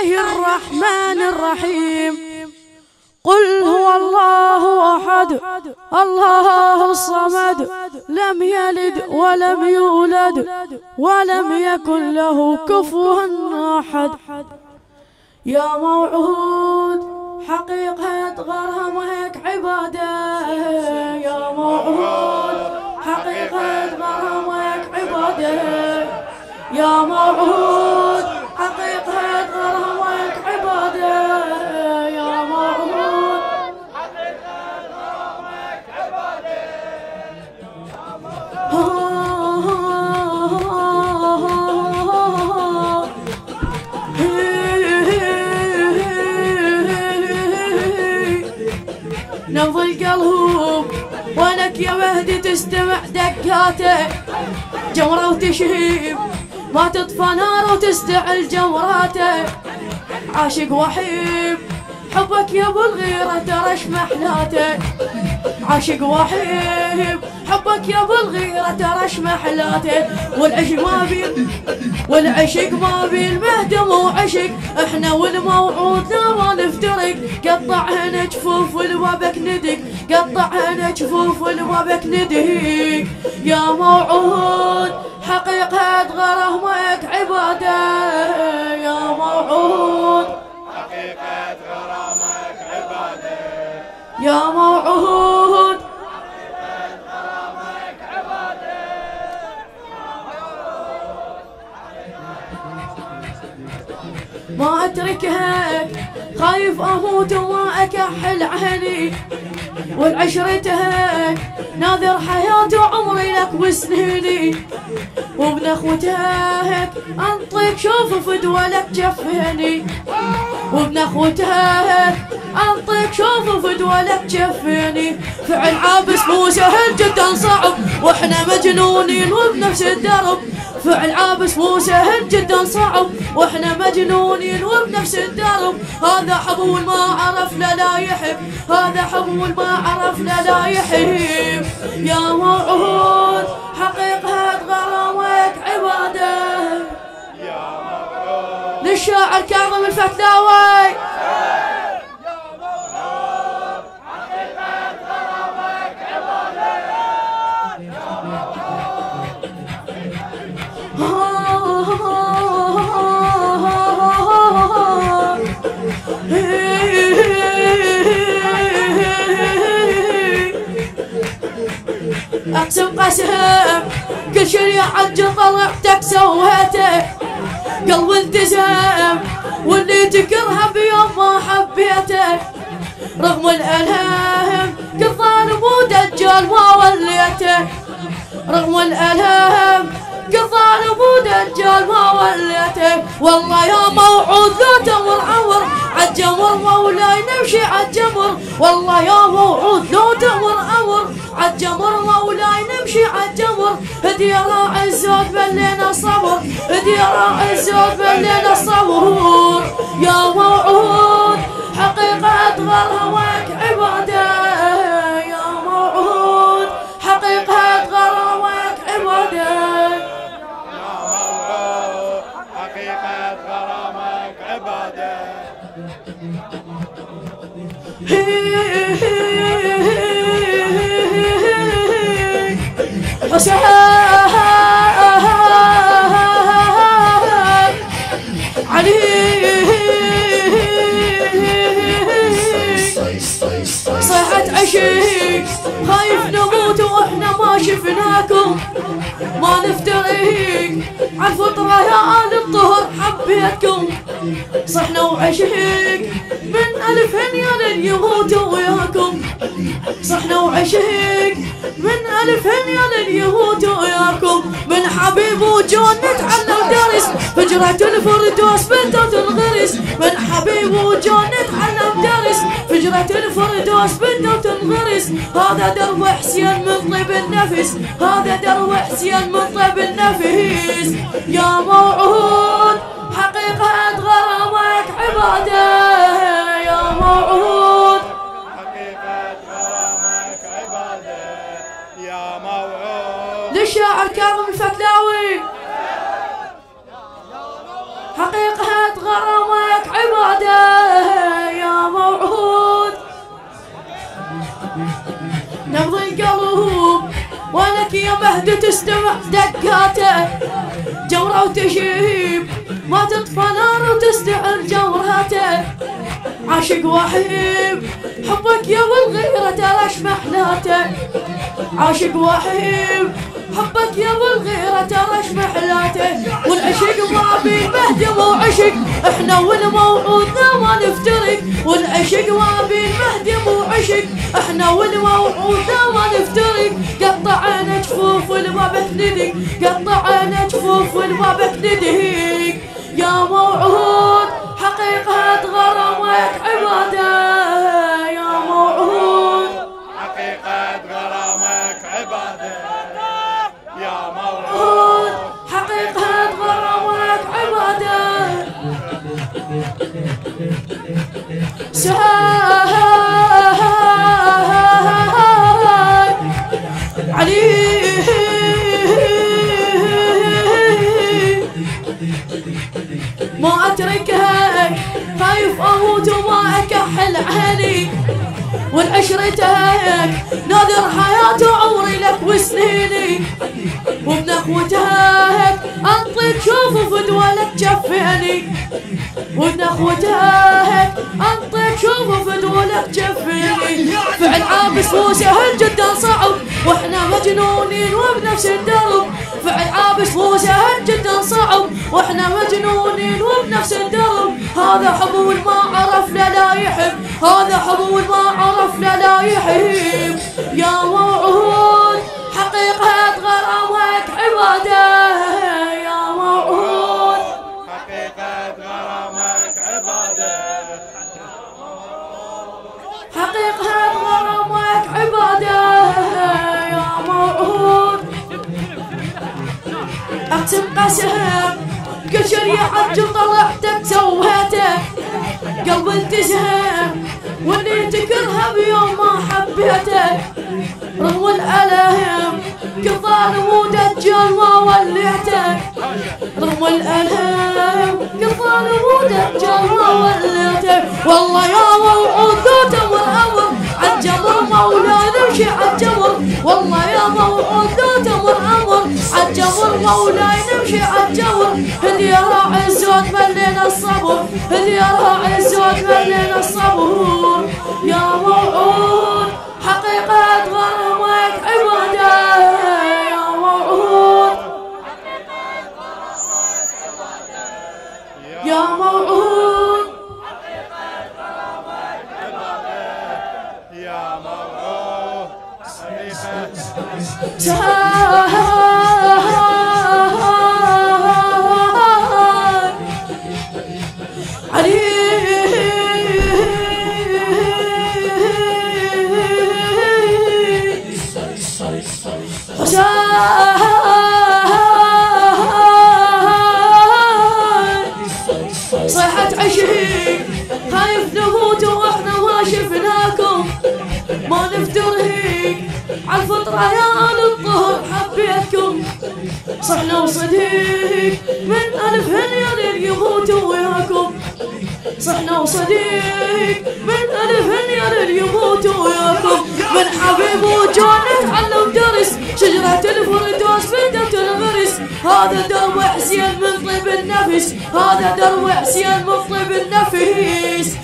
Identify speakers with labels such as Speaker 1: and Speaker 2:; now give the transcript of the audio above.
Speaker 1: الله الرحمن الرحيم. قل هو الله أحد الله الصمد لم يلد ولم يولد ولم يكن له كفوا أحد. يا موعود حقيقة غرامك عبادة. يا موعود حقيقة غرامك عبادة. يا موعود القلب ولك يا مهدي تستمع دقاته جمرة وتشهيب ما تطفى نار وتستعل جمراته عاشق وحيب حبك يا أبو الغيرة ترى محلاته عاشق وحيب حبك يا أبو الغيرة ترى محلاته والعشق ما بين والعشق ما بين مهدم وعشق. إحنا والموعود لا ما نفترق قطعنا جفوف والبابك ندق. قطعنا جفوف والبابك ندق يا موعود ما اتركك خايف أموت وما اكحل عيني والعشرتك ناذر حياتي وعمري لك وسنيني. وابن اخوتك أنطيك شوف فدوى لك جفيني وابن اخوتك انطيك شوف فدوى لك جفيني فعل عابس مو سهل جدا صعب وإحنا مجنونين وبنفس الدرب. فعل عابس مو سهل جدا صعب وإحنا مجنونين وبنفس الدرب. هذا حبول ما عرفنا لا يحب هذا حبول ما عرفنا لا يحب. يا موعود حقيقة غرامك عبادة. للشاعر كاظم الفتلاوي. اقسم قسم كل شيء عج طلعتك سويته قلب التزم واللي تكرهه بيوم ما حبيته رغم الألهام كل ظالم ودجال ما وليته رغم الألهام كل ظالم ودجال ما وليته والله يا موعود لا تمر عمر عالجمر مولاي نمشي عالجمر والله يا موعود لو تمر عمر عالجمر مولاي نمشي عالجمر هدي راعي الزود بلينا الصبر هدي راعي الزود بلينا الصبر يا موعود حقيقة غرامك عبادة. يا حسين علي خايف نموت وإحنا ما شفناكم. ما نفترق عن فطرة يا آل الطهر حبيتكم. صحنا وعشيق. من ألف هنيان يموت وياكم. صحنا وعشيق من ألف هنيان اليهود وياكم. من حبيب وجون نتعلم درس. فجرة الفردوس بنت تنغرس من حبيب وجون نتعلم درس. فجرة الفردوس بنت تنغرس هذا درب حسين من طيب النفس. هذا درب حسين من طيب النفس. يا موعود حقيقة غرامك عبادة. يا موعود
Speaker 2: حقيقة غرامك عبادة يا موعود.
Speaker 1: للشاعر كاظم الفتلاوي المهد تستمع دقاته. جورة وتشيب ما تطفى نار وتستعر جورهاته عاشق وحيب حبك يا بالغيرة ترى محلاته عاشق وحيب حبك يا بالغيرة ترى محلاته والعشق ما بي مهدم وعشق إحنا والموعود ما نفترق. والعشق ما بي مهدم وعشق إحنا والموعود ما نفترق قطعنا جفوف والبابك ندق قطعنا جفوف والبابك ندق يا موعود حقيقة غرامك عبادة. يا موعود
Speaker 2: حقيقة غرامك عبادة. يا موعود
Speaker 1: حقيقة غرامك عبادة. سهاي وما اكحل عيني والعشرتك ناظر حياته عمري لك وسنيني. وابن أخوتك أنطيك شوف فدوى جفيني. وابن أخوتك أنطيك شوف فدوى جفيني. فعل عابس مو سهل جدا صعب وإحنا مجنونين وبنفس الدرب فعل عابس مو سهل جدا صعب. وإحنا مجنونين وبنفس الدرب هذا حب والما عرفنا لا يحب هذا حب والما عرفنا لا يحب. يا قسم قشر يا عجل طلعتك سويته قلب التزم واني تكرهه بيوم ما حبيته رغم الالم كظالم ودجال ما وليته رغم الالم كظالم ودجال ما وليته والله يا موعود ذو والامر عالجمر مولاي نمشي عالجمر والله يا موعود ذو والامر عالجمر مولاي نمشي عالجمر هل يا راعي الزود ملينا الصبر هل يا راعي الزود ملينا الصبر يا موعود. حقيقة غرامك عبادة يا موعود. يا موعود.
Speaker 2: يا موعود. حقيقة
Speaker 1: يا آل الطهر حبيتكم صحنا وصديق من ألف هنيا يموتوا وياكم صحنا وصديق من ألف هنيا يموتوا وياكم من حبيب وجون نتعلم درس شجرة الفردوس بدت الغرس هذا درب حسين من طيب النفس هذا درب حسين من طيب النفس